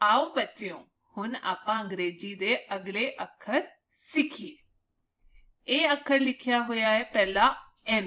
ਆਓ ਬੱਚਿਓ, ਹੁਣ ਆਪਾਂ ਅੰਗਰੇਜ਼ੀ ਦੇ ਅਗਲੇ ਅੱਖਰ ਸਿੱਖੀਏ। ਇਹ ਅੱਖਰ ਲਿਖਿਆ ਹੋਇਆ ਹੈ ਪਹਿਲਾ M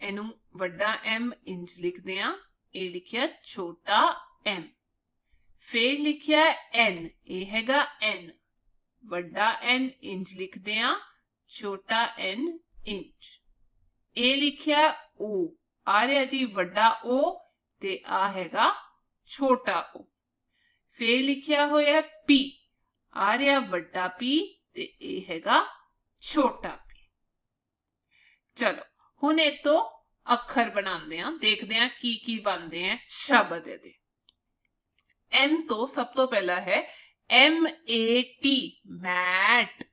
ਇਹਨੂੰ ਵੱਡਾ M ਇੰਚ ਲਿਖਦੇ ਆ ਇਹ ਲਿਖਿਆ ਛੋਟਾ m ਫੇਰ ਲਿਖਿਆ ਐਨ ਇਹ ਹੈਗਾ ਐਨ ਵੱਡਾ ਐਨ ਇੰਚ ਲਿਖਦੇ ਆ ਛੋਟਾ ਐਨ ਇੰਚ ਇਹ ਲਿਖਿਆ ਓ ਆ ਰਿਹਾ ਜੀ ਵੱਡਾ ਓ ਤੇ ਆ ਹੈਗਾ ਛੋਟਾ o ਫੇਰ ਲਿਖਿਆ ਹੋਇਆ p ਆ ਰਿਹਾ ਵੱਡਾ p ਤੇ ਇਹ ਹੈਗਾ ਛੋਟਾ p ਚਲੋ ਹੁਣ ਇਹ ਤੋਂ ਅੱਖਰ ਬਣਾਉਂਦੇ ਆ ਦੇਖਦੇ ਆ ਕੀ ਕੀ ਬਣਦੇ ਆ ਸ਼ਬਦ ਇਹਦੇ M ਤੋਂ ਸਭ ਤੋਂ ਪਹਿਲਾ ਹੈ M A T mat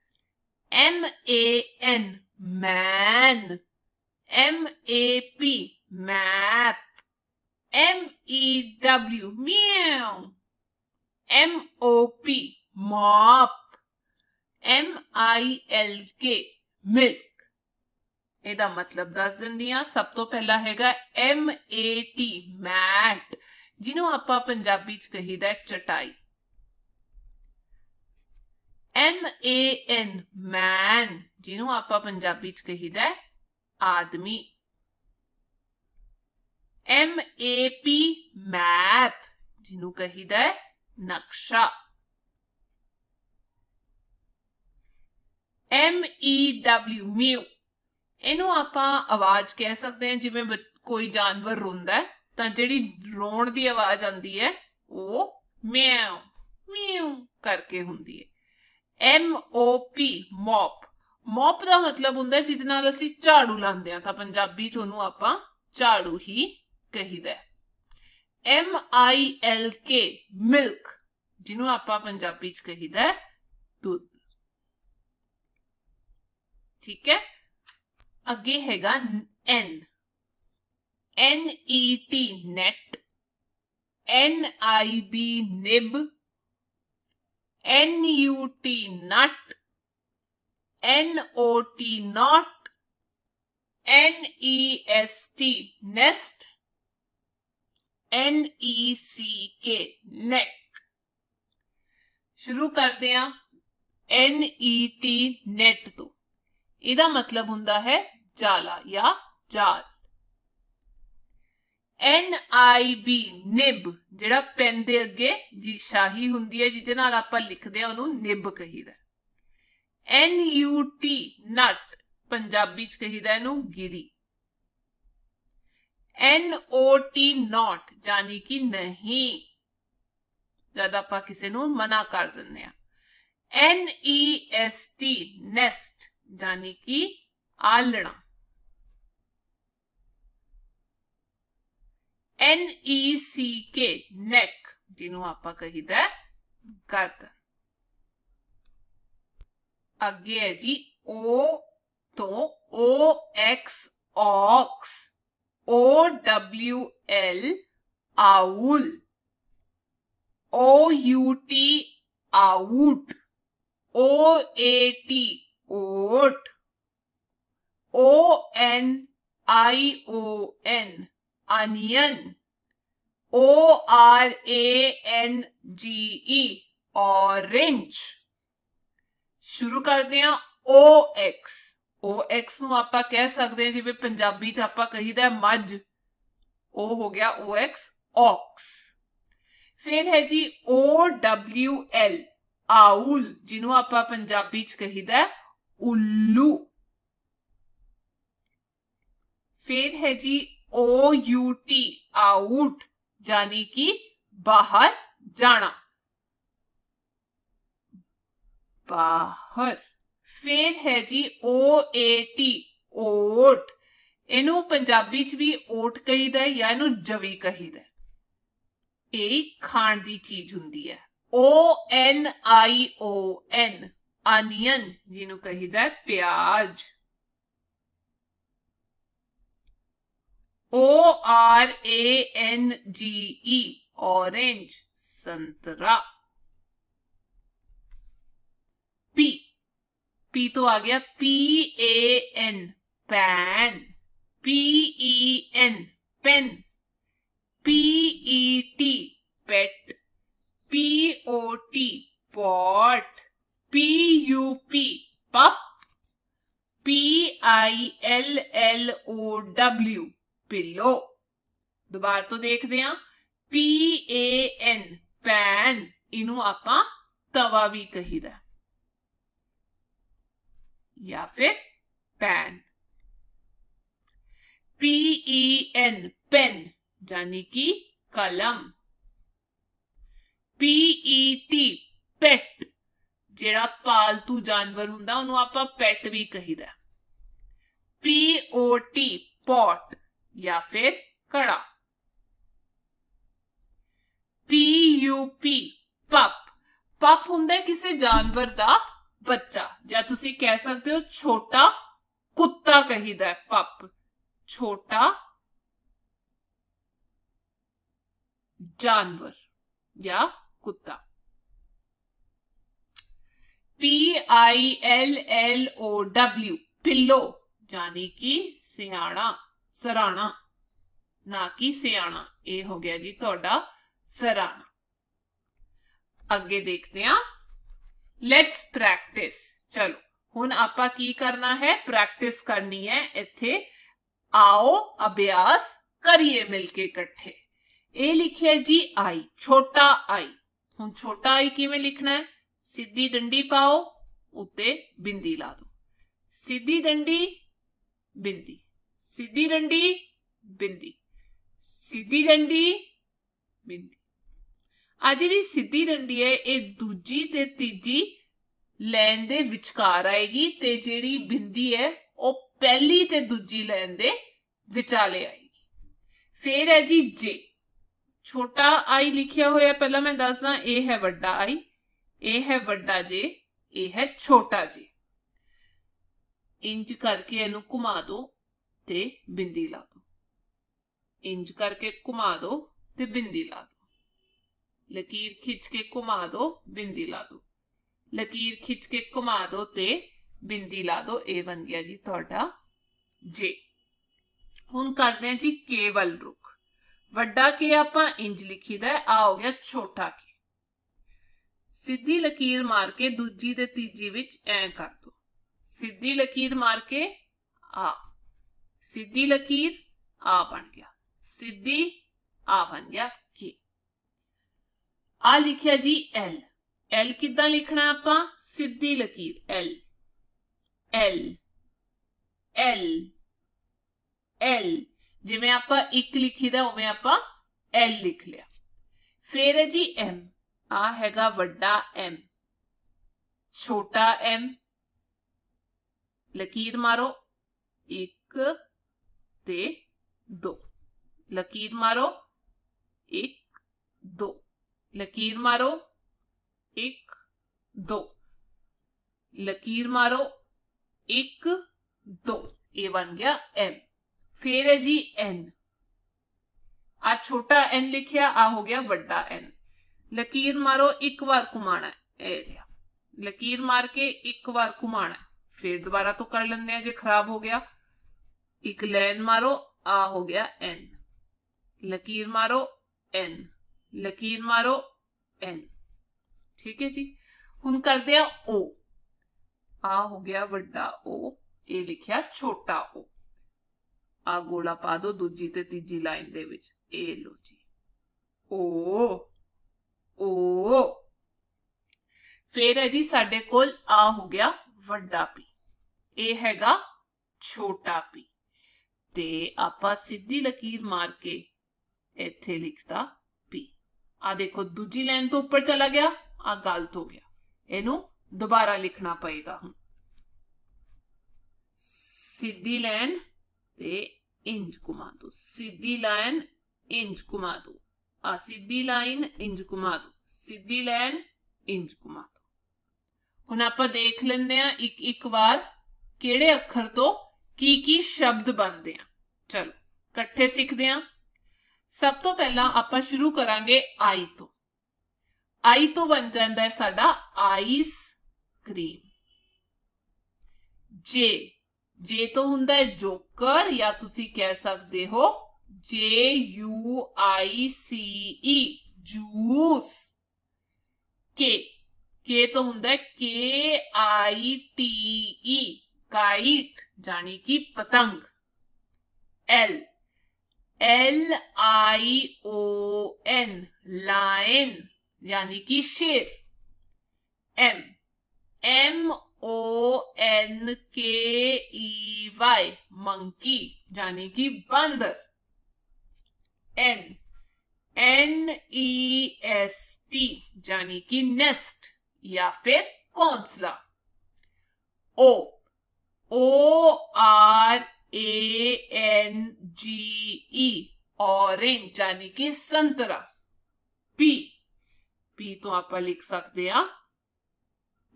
M A N man M A P map M E W meow M O P mop M I L K milk ਇਹਦਾ ਮਤਲਬ ਦੱਸ ਦਿੰਦੀ ਆ ਸਭ ਤੋਂ ਪਹਿਲਾ ਹੈਗਾ M A T ਮੈਟ ਜਿਹਨੂੰ ਆਪਾਂ ਪੰਜਾਬੀ ਚ ਕਹੀਦਾ ਚਟਾਈ M A N ਮੈਨ ਜਿਹਨੂੰ ਆਪਾਂ ਪੰਜਾਬੀ ਚ ਕਹੀਦਾ ਆਦਮੀ ਐਮ A P ਮੈਪ ਜਿਹਨੂੰ ਕਹੀਦਾ ਨਕਸ਼ਾ। M E W, ਮਿਊ। ਇਹਨੂੰ ਆਪਾਂ ਆਵਾਜ਼ ਕਹਿ ਸਕਦੇ ਹਾਂ, ਜਿਵੇਂ ਕੋਈ ਜਾਨਵਰ ਰੋਂਦਾ ਹੈ, ਤਾਂ ਜਿਹੜੀ ਰੋਣ ਦੀ ਆਵਾਜ਼ ਆਉਂਦੀ ਹੈ, ਉਹ ਮਿਆਉ ਮਿਊ ਕਰਕੇ ਹੁੰਦੀ ਹੈ। M O P, ਮੌਪ। ਮੌਪ ਦਾ ਮਤਲਬ ਹੁੰਦਾ ਜਿਹਦੇ ਨਾਲ ਅਸੀਂ ਝਾੜੂ ਲਾਉਂਦੇ ਆ ਤਾਂ ਪੰਜਾਬੀ ਚ ਉਹਨੂੰ ਆਪਾਂ ਝਾੜੂ ਹੀ ਕਹੀਦਾ M I L K milk ਜਿਹਨੂੰ ਆਪਾਂ ਪੰਜਾਬੀ ਚ ਕਹੀਦਾ ਦੁੱਧ ਠੀਕ ਹੈ ਅੱਗੇ ਹੈਗਾ N N E T net N I B nib N U T nut N O T not N E S T nest N E C K, neck ਸ਼ੁਰੂ ਕਰਦੇ ਹਾਂ N E T, net ਤੋਂ। ਇਹਦਾ ਮਤਲਬ ਹੁੰਦਾ ਹੈ ਜਾਲਾ ਜਾਂ ਜਾਲ। N I B, ਨਿਬ, ਜਿਹੜਾ ਪੈਨ ਦੇ ਅੱਗੇ ਜੀ ਸ਼ਾਹੀ ਹੁੰਦੀ ਹੈ, ਜਿਹਦੇ ਨਾਲ ਆਪਾਂ ਲਿਖਦੇ ਆ ਉਹਨੂੰ ਨਿਬ ਕਹੀਦਾ N U T, ਨਟ, ਪੰਜਾਬੀ ਚ ਕਹੀਦਾ ਇਹਨੂੰ ਗਿਰੀ। N O T not ਜਾਨੀ ਕਿ ਨਹੀਂ ਜਦ ਆਪਾਂ ਕਿਸੇ ਨੂੰ ਮਨਾ ਕਰ ਦਿੰਦੇ ਆ N E S T nest ਜਾਨੀ ਕਿ ਆਲਣਾ N E C K neck ਜਿਹਨੂੰ ਆਪਾਂ ਕਹੀਦਾ ਗਰਦਨ ਅੱਗੇ ਹੈ ਜੀ O ਤੋਂ O X ox O W L owl O U T out O A T oat O N I O N onion O R A N G E orange शुरू करते हैं ओ एक्स O X ਨੂੰ ਆਪਾਂ ਕਹਿ ਸਕਦੇ ਹਾਂ ਜਿਵੇਂ ਪੰਜਾਬੀ ਚ ਆਪਾਂ ਕਹੀਦਾ ਮੱਝ ਉਹ ਹੋ ਗਿਆ O X ox ਫਿਰ ਹੈ ਜੀ O W L ਆਉਲ ਜਿਹਨੂੰ ਆਪਾਂ ਪੰਜਾਬੀ ਚ ਕਹੀਦਾ ਉੱਲੂ ਫਿਰ ਹੈ ਜੀ O U T ਆਊਟ ਜਾਨੀ ਕਿ ਬਾਹਰ ਜਾਣਾ ਬਾਹਰ ਫੇਰ ਹੈ ਜੀ O A T, ਓਟ। ਇਹਨੂੰ ਪੰਜਾਬੀ ਚ ਵੀ ਓਟ ਕਹੀਦਾ ਹੈ ਜਾਂ ਇਹਨੂੰ ਜਵੀ ਕਹੀਦਾ ਇਹ ਖਾਣ ਦੀ ਚੀਜ਼ ਹੁੰਦੀ ਹੈ। O N I O N onion ਜਿਹਨੂੰ ਕਹੀਦਾ ਪਿਆਜ਼। O R A N G E orange, ਸੰਤਰਾ। P पी तो आ गया P A N pan P E N pen P E T pet P O T pot P U P pup P I L L O W pillow ਦੁਬਾਰਾ ਤੋਂ ਦੇਖਦੇ ਆ ਪੀ ਏ ਐਨ PAN ਇਹਨੂੰ ਆਪਾਂ ਤਵਾ ਵੀ ਕਹੀਦਾ ਜਾਂ ਫਿਰ ਪੈਨ ਪੀ ਈ ਐਨ ਪੈਨ ਜਾਨੀ ਕਿ ਕਲਮ ਪੀ ਈ ਟੀ ਪੈਟ ਜਿਹੜਾ ਪਾਲਤੂ ਜਾਨਵਰ ਹੁੰਦਾ ਉਹਨੂੰ ਆਪਾਂ ਪੈਟ ਵੀ ਕਹੀਦਾ ਪੀ ਓ ਟੀ ਪੋਟ ਜਾਂ ਫਿਰ ਕੜਾ ਪੀ ਯੂ ਪੀ ਪਪ ਪਪ ਹੁੰਦਾ ਕਿਸੇ ਜਾਨਵਰ ਦਾ ਬੱਚਾ ਜਾਂ ਤੁਸੀਂ ਕਹਿ ਸਕਦੇ ਹੋ ਛੋਟਾ ਕੁੱਤਾ ਕਹੀਦਾ ਹੈ ਪਪ ਛੋਟਾ ਜਾਨਵਰ ਜਾਂ ਕੁੱਤਾ P I L L O W pillow ਜਾਨੀ ਕਿ ਸਿਆਣਾ ਸਰਾਣਾ ਨਾ ਕਿ ਸਿਆਣਾ ਇਹ ਹੋ ਗਿਆ ਜੀ ਤੁਹਾਡਾ ਸਰਾਣਾ ਅੱਗੇ ਦੇਖਦੇ ਹਾਂ ਲੈਟਸ ਪ੍ਰੈਕਟਿਸ ਚਲੋ ਹੁਣ ਆਪਾਂ ਕੀ ਕਰਨਾ ਹੈ ਪ੍ਰੈਕਟਿਸ ਕਰਨੀ ਹੈ ਇੱਥੇ ਆਓ ਅਭਿਆਸ ਕਰੀਏ ਮਿਲ ਕੇ ਇਕੱਠੇ ਇਹ ਲਿਖਿਆ ਜੀ ਆਈ ਛੋਟਾ ਆਈ ਹੁਣ ਛੋਟਾ ਆਈ ਕਿਵੇਂ ਲਿਖਣਾ ਹੈ ਸਿੱਧੀ ਡੰਡੀ ਪਾਓ ਉੱਤੇ ਬਿੰਦੀ ਲਾ ਦਿਓ ਸਿੱਧੀ ਡੰਡੀ ਬਿੰਦੀ ਸਿੱਧੀ ਡੰਡੀ ਬਿੰਦੀ ਸਿੱਧੀ ਡੰਡੀ ਬਿੰਦੀ ਆ ਜਿਹੜੀ ਸਿੱਧੀ ਡੰਡੀ ਹੈ, ਇਹ ਦੂਜੀ ਤੇ ਤੀਜੀ ਲਾਈਨ ਦੇ ਵਿਚਕਾਰ ਆਏਗੀ ਤੇ ਜਿਹੜੀ ਬਿੰਦੀ ਹੈ, ਉਹ ਪਹਿਲੀ ਤੇ ਦੂਜੀ ਲਾਈਨ ਦੇ ਵਿਚਾਲੇ ਆਏਗੀ। ਫੇਰ ਹੈ ਜੀ ਜੇ। ਛੋਟਾ ਆਈ ਲਿਖਿਆ ਹੋਇਆ, ਪਹਿਲਾਂ ਮੈਂ ਦੱਸਦਾ, ਇਹ ਹੈ ਵੱਡਾ ਆਈ, ਇਹ ਹੈ ਵੱਡਾ ਜੇ, ਇਹ ਹੈ ਛੋਟਾ ਜੇ। ਇੰਜ ਕਰਕੇ ਇਹਨੂੰ ਘੁਮਾ ਦਿਓ ਤੇ ਬਿੰਦੀ ਲਾ ਦਿਓ ਇੰਜ ਕਰਕੇ ਘੁਮਾ ਦਿਓ ਤੇ ਬਿੰਦੀ ਲਾ ਦਿਓ ਲਕੀਰ ਖਿੱਚ ਕੇ ਘੁਮਾ ਦਿਓ ਬਿੰਦੀ ਲਾ ਦਿਓ ਲਕੀਰ ਖਿੱਚ ਕੇ ਘੁਮਾ ਦਿਓ ਤੇ ਬਿੰਦੀ ਲਾ ਦਿਓ ਇਹ ਬਣ ਗਿਆ ਜੀ ਤੁਹਾਡਾ ਜੇ ਹੁਣ ਕਰਦੇ ਹਾਂ ਜੀ ਕੇਵਲ ਰੁਖ ਵੱਡਾ ਕੇ ਆਪਾਂ ਇੰਜ ਲਿਖੀਦਾ ਆ ਹੋ ਗਿਆ ਛੋਟਾ ਕੇ ਸਿੱਧੀ ਲਕੀਰ ਮਾਰ ਕੇ ਦੂਜੀ ਤੇ ਤੀਜੀ ਵਿੱਚ ਐ ਕਰ ਦੋ ਸਿੱਧੀ ਲਕੀਰ ਮਾਰ ਕੇ ਆ ਸਿੱਧੀ ਲਕੀਰ ਆ ਬਣ ਗਿਆ ਸਿੱਧੀ ਆ ਬਣ ਗਿਆ ਕੀ ਆ ਲਿਖਿਆ ਜੀ ਐਲ ਐਲ ਕਿੱਦਾਂ ਲਿਖਣਾ ਆਪਾਂ? ਸਿੱਧੀ ਲਕੀਰ। ਐਲ ਐਲ ਐਲ ਐਲ ਜਿਵੇਂ ਆਪਾਂ ਇੱਕ ਲਿਖੀਦਾ ਉਵੇਂ ਆਪਾਂ ਐਲ ਲਿਖ ਲਿਆ। ਫੇਰ ਹੈ ਜੀ ਐਮ ਆ ਹੈਗਾ ਵੱਡਾ ਐਮ ਛੋਟਾ ਐਮ ਲਕੀਰ ਮਾਰੋ। 1 ਤੇ 2 ਲਕੀਰ ਮਾਰੋ। 1 2 लकीर मारो, एक, दो। लकीर मारो, एक, दो। ए बन गया एम फिर है जी एन आ छोटा एन लिखिया आ हो गया बड़ा एन लकीर मारो, एक बार घुमाना है। लकीर मार के एक बार घुमाना फिर दोबारा तो कर लेंगे जे खराब हो गया। एक लैन मारो, आ हो गया एन लकीर मारो एन ਲਕੀਰ ਮਾਰੋ, ਐਨ। ਠੀਕ ਹੈ ਜੀ? ਹੁਣ ਕਰਦੇ ਆ ਓ। ਆ ਹੋ ਗਿਆ ਵੱਡਾ ਓ, ਇਹ ਲਿਖਿਆ ਛੋਟਾ ਓ। ਆ ਗੋਲਾ ਪਾ ਦੋ ਦੂਜੀ ਤੇ ਤੀਜੀ ਲਾਈਨ ਦੇ ਵਿੱਚ। ਇਹ ਲੋ ਜੀ। ਓ ਓ। ਫੇਰ ਹੈ ਜੀ ਸਾਡੇ ਕੋਲ ਆ ਹੋ ਗਿਆ ਵੱਡਾ ਪੀ। ਇਹ ਹੈਗਾ ਛੋਟਾ ਪੀ। ਤੇ ਆਪਾਂ ਸਿੱਧੀ ਲਕੀਰ ਮਾਰ ਕੇ ਇੱਥੇ ਲਿਖਤਾ ਆ ਦੇਖੋ, ਦੂਜੀ ਲਾਈਨ ਤੋਂ ਉੱਪਰ ਚਲਾ ਗਿਆ, ਆ ਗਲਤ ਹੋ ਗਿਆ। ਇਹਨੂੰ ਦੁਬਾਰਾ ਲਿਖਣਾ ਪਏਗਾ ਹੁਣ। ਸਿੱਧੀ ਲਾਈਨ ਤੇ ਇੰਜ ਘੁਮਾ ਦੋ ਸਿੱਧੀ ਲਾਈਨ, ਇੰਜ ਘੁਮਾ ਦੋ ਆ ਸਿੱਧੀ ਲਾਈਨ, ਇੰਜ ਘੁਮਾ ਦੋ ਸਿੱਧੀ ਲਾਈਨ, ਇੰਜ ਘੁਮਾ ਦੋ ਹੁਣ ਆਪਾਂ ਦੇਖ ਲੈਂਦੇ ਆ ਇੱਕ ਇੱਕ ਵਾਰ ਕਿਹੜੇ ਅੱਖਰ ਤੋਂ ਕੀ ਕੀ ਸ਼ਬਦ ਬਣਦੇ ਆ। ਚਲੋ, ਇਕੱਠੇ ਸਿੱਖਦੇ ਆ ਸਭ ਤੋਂ ਪਹਿਲਾਂ ਆਪਾਂ ਸ਼ੁਰੂ ਕਰਾਂਗੇ ਆਈ ਤੋਂ। ਆਈ ਤੋਂ ਬਣ ਜਾਂਦਾ ਹੈ ਸਾਡਾ ਆਈਸ ਕਰੀਮ। ਜੇ ਜੇ ਤੋਂ ਹੁੰਦਾ ਹੈ ਜੋਕਰ ਜਾਂ ਤੁਸੀਂ ਕਹਿ ਸਕਦੇ ਹੋ ਜੇ you I C E, juice. ਕੇ ਕੇ ਤੋਂ ਹੁੰਦਾ ਹੈ ਕੇ ਆਈ ਟੀ ਈ, ਕਾਈਟ ਜਾਨੀ ਕਿ ਪਤੰਗ। L L I O N lion यानी कि शेर एम एम ओ एन के ई वाई मंकी यानी कि बंदर N N E S T यानी कि नेस्ट या फिर कौंसला O O R ए एन जी ई ऑरेंज यानी कि संतरा पी पी तो आप लिख सकते हैं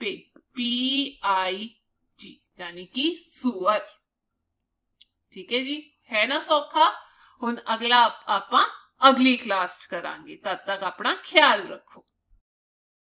पिग पी आई जी यानी कि सुअर ठीक है जी है ना सौखा ਹੁਣ ਅਗਲਾ ਆਪਾਂ ਅਗਲੀ ਕਲਾਸ ਚ ਕਰਾਂਗੇ ਤਦ ਤੱਕ ਆਪਣਾ ਖਿਆਲ ਰੱਖੋ